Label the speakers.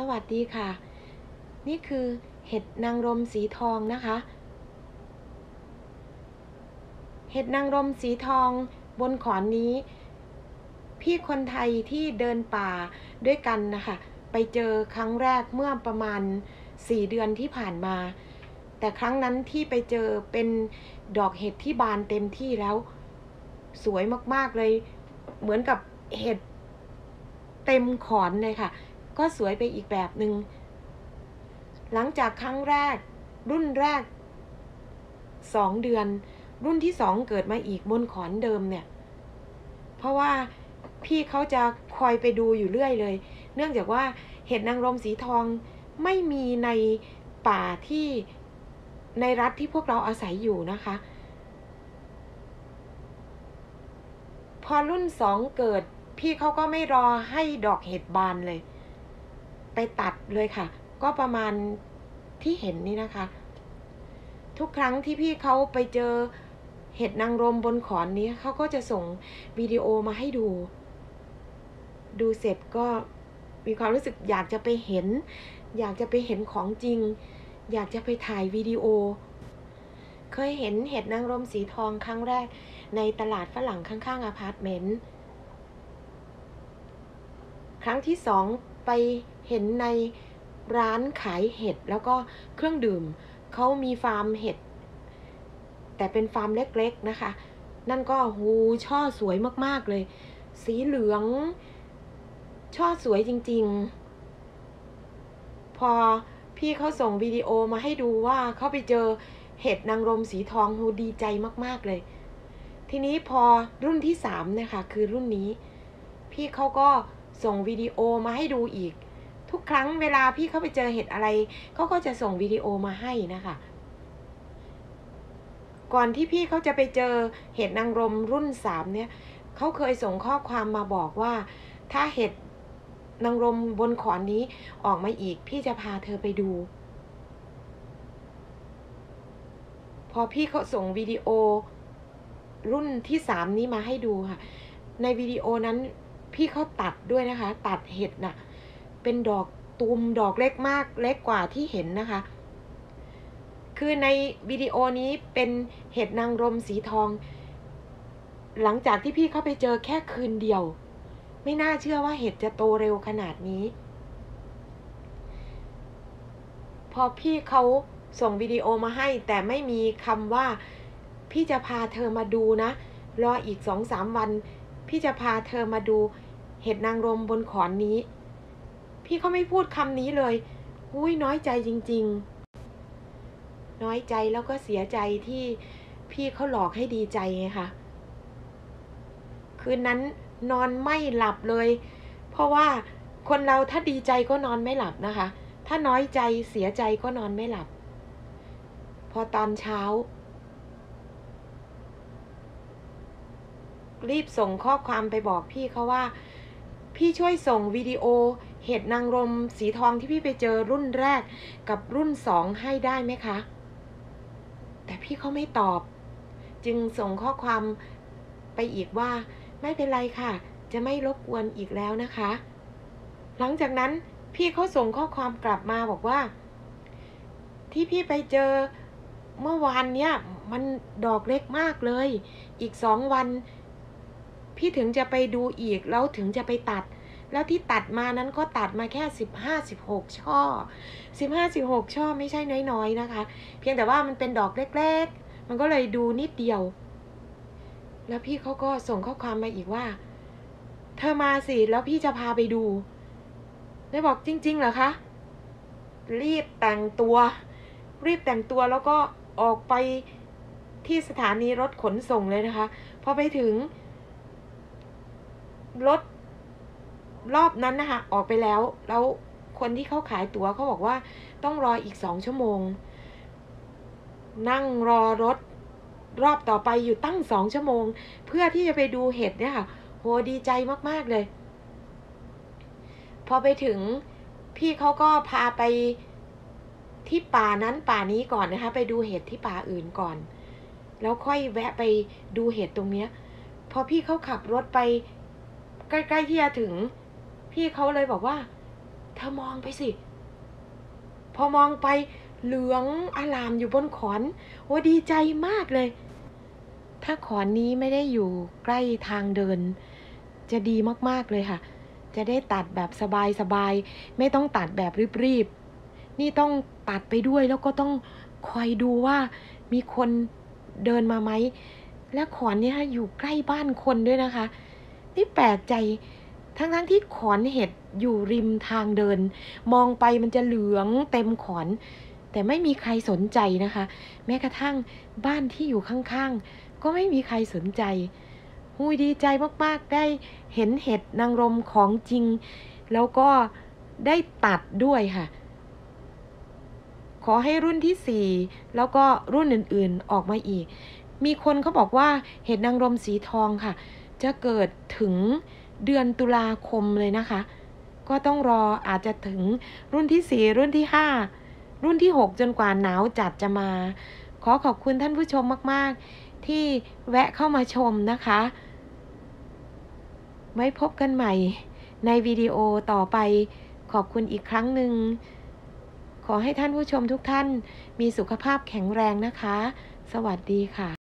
Speaker 1: สวัสดีค่ะ นี่คือเห็ดนางรมสีทองนะคะ เห็ดนางรมสีทองบนขอนนี้ พี่คนไทยที่เดินป่าด้วยกันนะคะ ไปเจอครั้งแรกเมื่อประมาณ4เดือนที่ผ่านมา แต่ครั้งนั้นที่ไปเจอเป็นดอกเห็ดที่บานเต็มที่แล้ว สวยมากๆเลย เหมือนกับเห็ดเต็มขอนเลยค่ะ ก็สวยไปอีกแบบหนึง่งหลังจากครั้งแรก รุ่นแรกสองเดือน รุ่นที่สองเกิดมาอีกบนขอนเดิมเนี่ย เพราะว่าพี่เขาจะคอยไปดูอยู่เรื่อยเลย เนื่องจากว่าเห็ดนางรมสีทองไม่มีในป่าที่ในรัฐที่พวกเราอาศัยอยู่นะคะ พอรุ่นสองเกิด พี่เขาก็ไม่รอให้ดอกเห็ดบานเลย ไปตัดเลยค่ะ ก็ประมาณที่เห็นนี่นะคะ ทุกครั้งที่พี่เขาไปเจอเห็ดนางรมบนขอนนี้เขาก็จะส่งวิดีโอมาให้ดู ดูเสร็จก็มีความรู้สึกอยากจะไปเห็น อยากจะไปเห็นของจริง อยากจะไปถ่ายวิดีโอ เคยเห็นเห็ดนางรมสีทองครั้งแรก ในตลาดฝรั่งข้างๆอพาร์ตเมนต์ ครั้งที่สอง ไปเห็นในร้านขายเห็ดแล้วก็เครื่องดื่มเขามีฟาร์มเห็ด แต่เป็นฟาร์มเล็กๆนะคะ นั่นก็หูช่อสวยมากๆเลย สีเหลือง ช่อสวยจริงๆ พอพี่เขาส่งวิดีโอมาให้ดูว่าเขาไปเจอเห็ดนางรมสีทองหูดีใจมากๆเลย ทีนี้พอรุ่นที่สามนี่ยค่ะคือรุ่นนี้ พี่เขาก็ ส่งวิดีโอมาให้ดูอีก ทุกครั้งเวลาพี่เขาไปเจอเห็ดอะไรเขาก็จะส่งวิดีโอมาให้นะคะ ก่อนที่พี่เขาจะไปเจอเห็ดนางรมรุ่นสามเนี่ยเขาเคยส่งข้อความมาบอกว่า ถ้าเห็ดนางรมบนขอนนี้ออกมาอีก พี่จะพาเธอไปดู พอพี่เขาส่งวิดีโอรุ่นที่สามนี้มาให้ดูค่ะ ในวิดีโอนั้น พี่เขาตัดด้วยนะคะ ตัดเห็ดน่ะ เป็นดอกตูมดอกเล็กมากเล็กกว่าที่เห็นนะคะ คือในวิดีโอนี้เป็นเห็ดนางรมสีทอง หลังจากที่พี่เข้าไปเจอแค่คืนเดียว ไม่น่าเชื่อว่าเห็ดจะโตเร็วขนาดนี้ พอพี่เขาส่งวิดีโอมาให้ แต่ไม่มีคำว่า พี่จะพาเธอมาดูนะ รออีกสองสามวัน พี่จะพาเธอมาดู เห็ดนางรมบนขอนนี้ พี่เขาไม่พูดคำนี้เลย อุ้ยน้อยใจจริง ๆ น้อยใจแล้วก็เสียใจที่พี่เขาหลอกให้ดีใจไงคะคืนนั้นนอนไม่หลับเลย เพราะว่าคนเราถ้าดีใจก็นอนไม่หลับนะคะ ถ้าน้อยใจเสียใจก็นอนไม่หลับ พอตอนเช้า รีบส่งข้อความไปบอกพี่เขาว่า พี่ช่วยส่งวิดีโอเห็ดนางรมสีทองที่พี่ไปเจอรุ่นแรกกับรุ่นสองให้ได้ไหมคะ แต่พี่เขาไม่ตอบ จึงส่งข้อความไปอีกว่า ไม่เป็นไรค่ะ จะไม่รบกวนอีกแล้วนะคะ หลังจากนั้นพี่เขาส่งข้อความกลับมาบอกว่า ที่พี่ไปเจอเมื่อวานเนี้ยมันดอกเล็กมากเลย อีกสองวัน พี่ถึงจะไปดูอีกแล้วถึงจะไปตัด แล้วที่ตัดมานั้นก็ตัดมาแค่สิบห้าสิบหกช่อสิบห้าสิบหกช่อไม่ใช่น้อยๆนะคะ เพียงแต่ว่ามันเป็นดอกเล็กๆ มันก็เลยดูนิดเดียว แล้วพี่เขาก็ส่งข้อความมาอีกว่า เธอมาสิแล้วพี่จะพาไปดูได้บอกจริง ๆเหรอคะรีบแต่งตัว รีบแต่งตัวแล้วก็ออกไปที่สถานีรถขนส่งเลยนะคะ พอไปถึง รถรอบนั้นนะคะออกไปแล้ว แล้วคนที่เขาขายตั๋วเขาบอกว่าต้องรออีกสองชั่วโมง นั่งรอรถรอบต่อไปอยู่ตั้งสองชั่วโมง เพื่อที่จะไปดูเห็ดเนี่ยค่ะ โหดีใจมาก ๆ เลย พอไปถึงพี่เขาก็พาไปที่ป่านั้นป่านี้ก่อนนะคะ ไปดูเห็ดที่ป่าอื่นก่อน แล้วค่อยแวะไปดูเห็ดตรงเนี้ย พอพี่เขาขับรถไป ใกล้ๆที่จะถึง พี่เขาเลยบอกว่า เธอมองไปสิ พอมองไปเหลืองอลามอยู่บนขอนโอ้ดีใจมากเลย ถ้าขอนนี้ไม่ได้อยู่ใกล้ทางเดิน จะดีมากๆเลยค่ะ จะได้ตัดแบบสบายๆ ไม่ต้องตัดแบบรีบๆ นี่ต้องตัดไปด้วยแล้วก็ต้องคอยดูว่ามีคนเดินมาไหม และขอนนี่ยอยู่ใกล้บ้านคนด้วยนะคะ นี่แปลกใจ ทั้งๆทที่ขอนเห็ดอยู่ริมทางเดิน มองไปมันจะเหลืองเต็มขอน แต่ไม่มีใครสนใจนะคะ แม้กระทั่งบ้านที่อยู่ข้างๆ ก็ไม่มีใครสนใจหุยดีใจมากๆ ได้เห็นเห็ดนางรมของจริง แล้วก็ได้ตัดด้วยค่ะ ขอให้รุ่นที่สี่แล้วก็รุ่นอื่นๆออกมาอีก มีคนเขาบอกว่าเห็ดนางรมสีทองค่ะ จะเกิดถึงเดือนตุลาคมเลยนะคะ ก็ต้องรออาจจะถึงรุ่นที่สี่รุ่นที่ห้ารุ่นที่หกจนกว่าหนาวจัดจะมา ขอขอบคุณท่านผู้ชมมาก ๆ ที่แวะเข้ามาชมนะคะ ไว้พบกันใหม่ในวิดีโอต่อไปขอบคุณอีกครั้งหนึ่ง ขอให้ท่านผู้ชมทุกท่านมีสุขภาพแข็งแรงนะคะ สวัสดีค่ะ